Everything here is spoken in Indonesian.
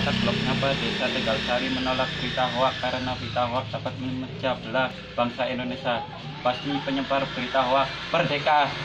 masyarakat Blok Napa Desa Tegal Sari menolak berita hoak karena berita hoak dapat memecah belah bangsa Indonesia. Pasti penyebar berita hoak merdeka.